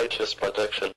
righteous protection.